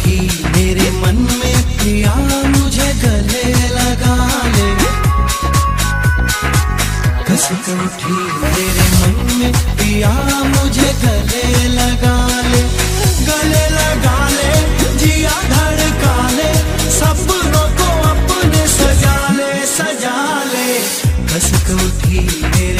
थी मेरे मन में प्रिया मुझे गले लगा ले। कसक उठी, मेरे मन में प्रिया मुझे गले लगा ले। गले लगा ले, जिया धड़का ले सपनों को अपने सजा ले सजा ले। कसक उठी, मेरे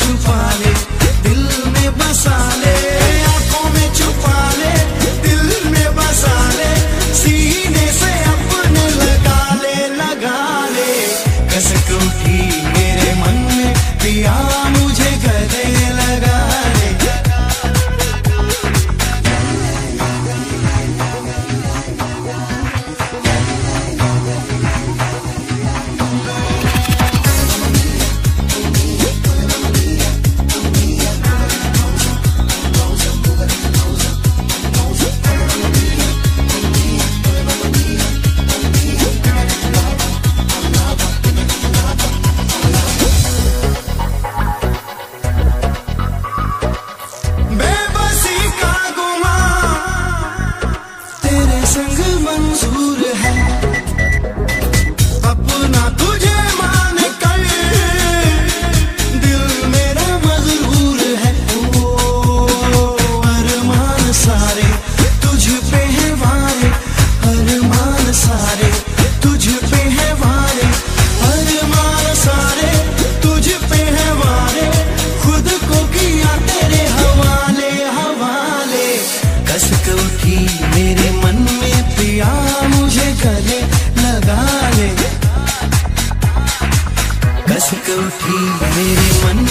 छुपा ले दिल में बसा की मेरे मन में पिया मुझे गले लगा ले। कसक उठी मेरे मन